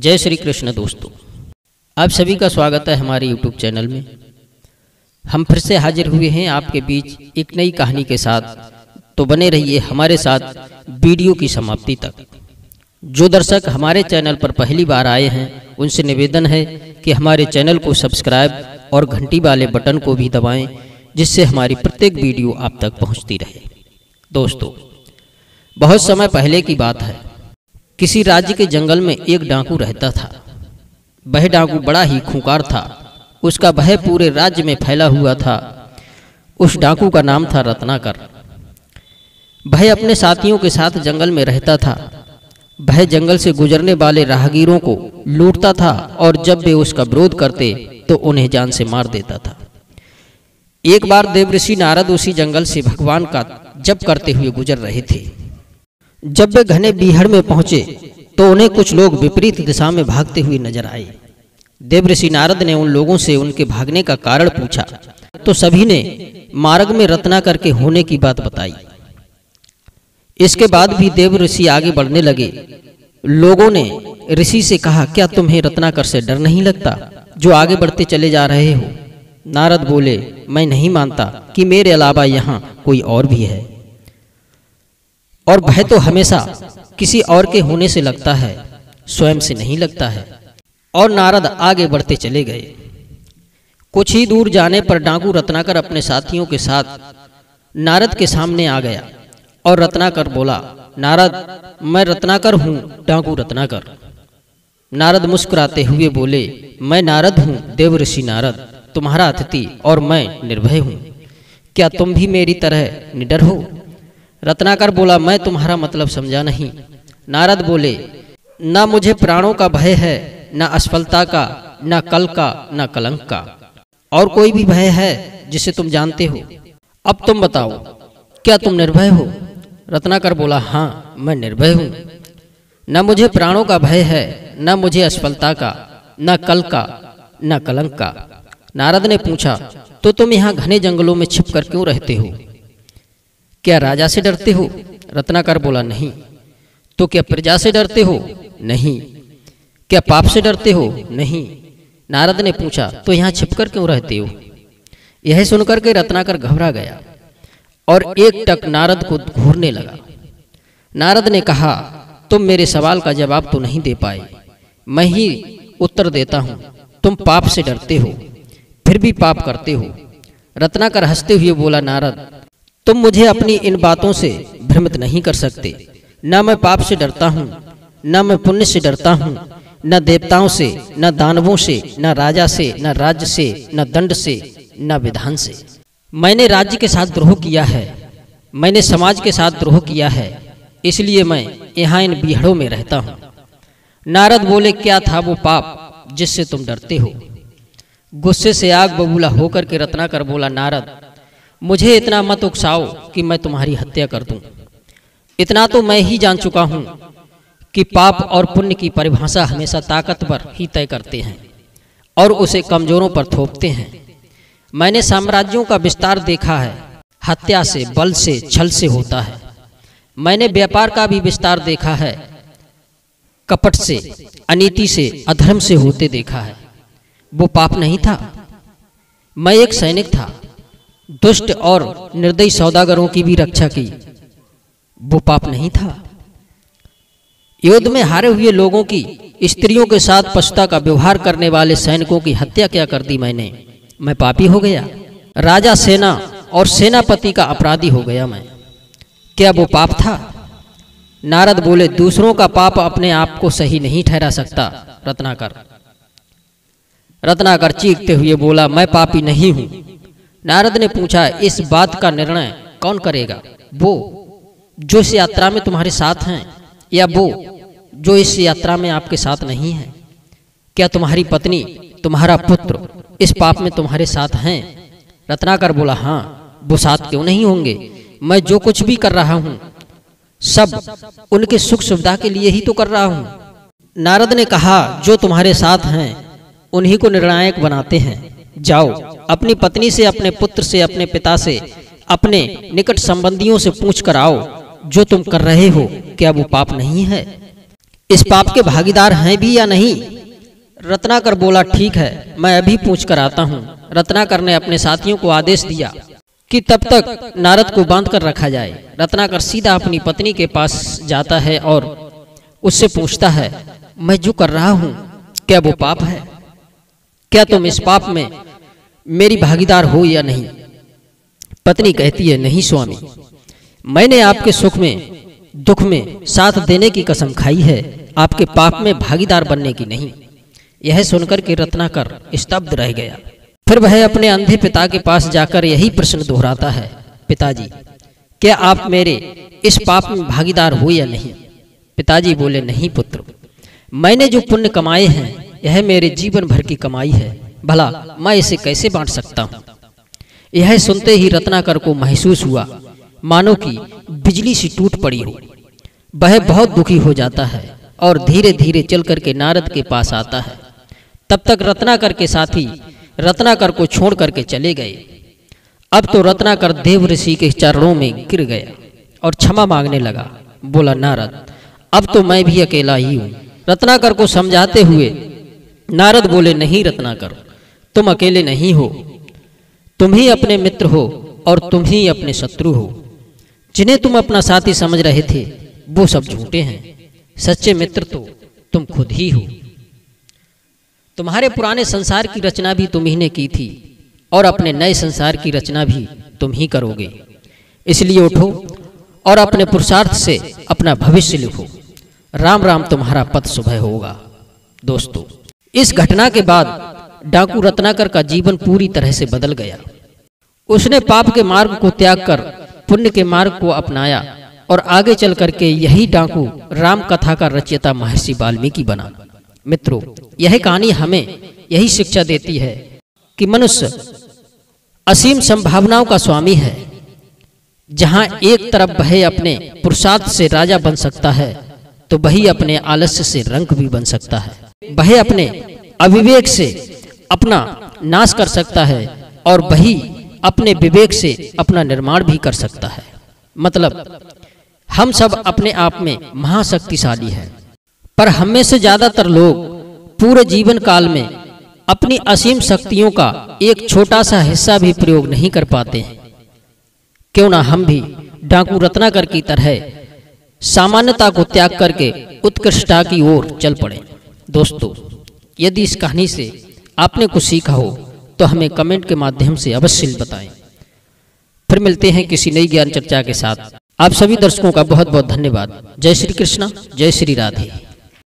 जय श्री कृष्ण दोस्तों। आप सभी का स्वागत है हमारे यूट्यूब चैनल में। हम फिर से हाजिर हुए हैं आपके बीच एक नई कहानी के साथ। तो बने रहिए हमारे साथ वीडियो की समाप्ति तक। जो दर्शक हमारे चैनल पर पहली बार आए हैं, उनसे निवेदन है कि हमारे चैनल को सब्सक्राइब और घंटी वाले बटन को भी दबाएँ, जिससे हमारी प्रत्येक वीडियो आप तक पहुँचती रहे। दोस्तों, बहुत समय पहले की बात है। किसी राज्य के जंगल में एक डाकू रहता था। वह डाकू बड़ा ही खूंखार था। उसका भय पूरे राज्य में फैला हुआ था। उस डाकू का नाम था रत्नाकर। वह अपने साथियों के साथ जंगल में रहता था। वह जंगल से गुजरने वाले राहगीरों को लूटता था और जब वे उसका विरोध करते तो उन्हें जान से मार देता था। एक बार देवऋषि नारद उसी जंगल से भगवान का जप करते हुए गुजर रहे थे। जब वे घने बीहड़ में पहुँचे तो उन्हें कुछ लोग विपरीत दिशा में भागते हुए नज़र आए। देवऋषि नारद ने उन लोगों से उनके भागने का कारण पूछा। तो सभी ने मार्ग में रत्ना करके होने की बात बताई। इसके बाद भी देव ऋषि आगे बढ़ने लगे। लोगों ने ऋषि से कहा, क्या तुम्हें रत्नाकर से डर नहीं लगता, जो आगे बढ़ते चले जा रहे हो? नारद बोले, मैं नहीं मानता कि मेरे अलावा यहाँ कोई और भी है। और भय तो हमेशा किसी और के होने से लगता है, स्वयं से नहीं लगता है। और नारद आगे बढ़ते चले गए। कुछ ही दूर जाने पर डाकू रत्नाकर अपने साथियों के साथ नारद के सामने आ गया और रत्नाकर बोला, नारद, मैं रत्नाकर हूँ, डाकू रत्नाकर। नारद मुस्कुराते हुए बोले, मैं नारद हूँ देव ऋषि नारद, तुम्हारा अतिथि और मैं निर्भय हूँ। क्या तुम भी मेरी तरह निडर हो? रत्नाकर बोला, मैं तुम्हारा मतलब समझा नहीं। नारद बोले, न मुझे प्राणों का भय है, न असफलता का, न कल का, न कलंक का। और कोई भी भय है जिसे तुम जानते हो। अब तुम बताओ, क्या तुम निर्भय हो? रत्नाकर बोला हाँ मैं निर्भय हूँ। न मुझे प्राणों का भय है, न मुझे असफलता का, न कल का, न कलंक का। नारद ने पूछा तो तुम यहाँ घने जंगलों में छिप कर क्यों रहते हो? क्या राजा से डरते हो? रत्नाकर बोला, नहीं। तो क्या प्रजा से डरते हो? नहीं। क्या पाप से डरते हो? नहीं। नारद ने पूछा तो यहाँ छिपकर क्यों रहते हो? यह सुनकर के रत्नाकर घबरा गया और एक टक नारद को घूरने लगा। नारद ने कहा, तुम मेरे सवाल का जवाब तो नहीं दे पाए। मैं ही उत्तर देता हूँ। तुम पाप से डरते हो, फिर भी पाप करते हो। रत्नाकर हँसते हुए बोला, नारद तुम मुझे अपनी इन बातों से भ्रमित नहीं कर सकते। न मैं पाप से डरता हूँ, न मैं पुण्य से डरता हूँ, न देवताओं से, न दानवों से, न राजा से, न राज्य से, न दंड से, न विधान से। मैंने राज्य के साथ द्रोह किया है, मैंने समाज के साथ द्रोह किया है, इसलिए मैं यहाँ इन बिहड़ों में रहता हूँ। नारद बोले, क्या था वो पाप जिससे तुम डरते हो? गुस्से से आग बबूला होकर के रत्नाकर बोला, नारद मुझे इतना मत उकसाओ कि मैं तुम्हारी हत्या कर दूँ। इतना तो मैं ही जान चुका हूँ कि पाप और पुण्य की परिभाषा हमेशा ताकतवर ही तय करते हैं और उसे कमजोरों पर थोपते हैं। मैंने साम्राज्यों का विस्तार देखा है, हत्या से, बल से, छल से होता है। मैंने व्यापार का भी विस्तार देखा है, कपट से, अनीति से, अधर्म से होते देखा है। वो पाप नहीं था। मैं एक सैनिक था दुष्ट और निर्दयी सौदागरों की भी रक्षा की। वो पाप नहीं था। युद्ध में हारे हुए लोगों की, स्त्रियों के साथ पशुता का व्यवहार करने वाले सैनिकों की हत्या क्या कर दी मैंने? मैं पापी हो गया। राजा, सेना और सेनापति का अपराधी हो गया मैं। क्या वो पाप था? नारद बोले, दूसरों का पाप अपने आप को सही नहीं ठहरा सकता, रत्नाकर। रत्नाकर चीखते हुए बोला, मैं पापी नहीं हूँ। नारद ने पूछा, इस बात का निर्णय कौन करेगा? वो, जो इस यात्रा में तुम्हारे साथ हैं, या वो, जो इस यात्रा में आपके साथ नहीं है? क्या तुम्हारी पत्नी, तुम्हारा पुत्र, इस पाप में तुम्हारे साथ हैं? रत्नाकर बोला हाँ वो साथ क्यों नहीं होंगे? मैं जो कुछ भी कर रहा हूँ, सब उनके सुख सुविधा के लिए ही तो कर रहा हूँ। नारद ने कहा, जो तुम्हारे साथ हैं, उन्हीं को निर्णायक बनाते हैं। जाओ अपनी पत्नी से, अपने पुत्र से, अपने पिता से, अपने निकट संबंधियों से पूछ कर आओ, जो तुम कर रहे हो, क्या वो पाप नहीं है? इस पाप के भागीदार हैं भी या नहीं? रत्नाकर बोला, ठीक है, मैं अभी पूछ कर आता हूँ। रत्नाकर ने अपने साथियों को आदेश दिया कि तब तक नारद को बाँध कर रखा जाए। रत्नाकर सीधा अपनी पत्नी के पास जाता है और उससे पूछता है, मैं जो कर रहा हूँ, क्या वो पाप है? क्या तुम इस पाप में मेरी भागीदार हो या नहीं? पत्नी कहती है, नहीं स्वामी, मैंने आपके सुख में, दुख में साथ देने की कसम खाई है, आपके पाप में भागीदार बनने की नहीं। यह सुनकर के रत्नाकर स्तब्ध रह गया। फिर वह अपने अंधे पिता के पास जाकर यही प्रश्न दोहराता है, पिताजी, क्या आप मेरे इस पाप में भागीदार हो या नहीं? पिताजी बोले, नहीं पुत्र, मैंने जो पुण्य कमाए हैं, यह मेरे जीवन भर की कमाई है। भला, मैं इसे कैसे बांट सकता हूँ? यह सुनते ही रत्नाकर को महसूस हुआ, मानो कि बिजली सी टूट पड़ी हो। वह बहुत दुखी हो जाता है और धीरे धीरे चल करके नारद के पास आता है। तब तक रत्नाकर के साथी रत्नाकर को छोड़ करके चले गए। अब तो रत्नाकर देव ऋषि के चरणों में गिर गया और क्षमा मांगने लगा। बोला, नारद, अब तो मैं भी अकेला ही हूँ। रत्नाकर को समझाते हुए नारद बोले, नहीं रत्नाकर तुम अकेले नहीं हो। तुम ही अपने मित्र हो और तुम ही अपने शत्रु हो। जिन्हें तुम अपना साथी समझ रहे थे, वो सब झूठे हैं। सच्चे मित्र तो तुम खुद ही हो। तुम्हारे पुराने संसार की रचना भी तुम ही ने की थी और अपने नए संसार की रचना भी तुम ही करोगे। इसलिए उठो और अपने पुरुषार्थ से अपना भविष्य लिखो। राम राम तुम्हारा पथ सुबह होगा। दोस्तों, इस घटना के बाद डाकू रत्नाकर का जीवन पूरी तरह से बदल गया। उसने पाप के मार्ग को त्याग कर, पुण्य के मार्ग को अपनाया और आगे चल करके यही डाकू राम कथा का रचयिता महर्षि वाल्मीकि बना। मित्रों, यह कहानी हमें यही शिक्षा देती है कि मनुष्य असीम संभावनाओं का स्वामी है। जहाँ एक तरफ़ वह अपने पुरुषार्थ से राजा बन सकता है तो वही अपने आलस्य से रंग भी बन सकता है। वह अपने अविवेक से अपना नाश कर सकता है और वही अपने विवेक से अपना निर्माण भी कर सकता है। मतलब हम सब अपने आप में महाशक्तिशाली हैं। पर हम में से ज़्यादातर लोग पूरे जीवन काल में अपनी असीम शक्तियों का एक छोटा सा हिस्सा भी प्रयोग नहीं कर पाते हैं। क्यों ना हम भी डाकू रत्नाकर की तरह सामान्यता को त्याग करके उत्कृष्टता की ओर चल पड़े। दोस्तों, यदि इस कहानी से आपने कुछ सीखा हो तो हमें कमेंट के माध्यम से अवश्य बताएँ। फिर मिलते हैं किसी नई ज्ञान चर्चा के साथ। आप सभी दर्शकों का बहुत बहुत धन्यवाद। जय श्री कृष्णा, जय श्री राधे।